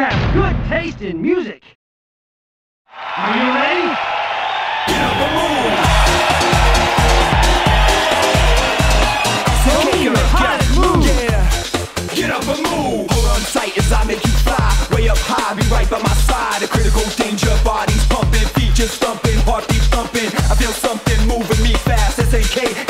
have good taste in music. Are you ready? Get up and move! Tell me a hot move! Yeah, get up and move! Hold on tight as I make you fly. Way up high, be right by my side. A critical danger, bodies pumping, features thumping, heartbeat thumping. I feel something moving me fast. SNK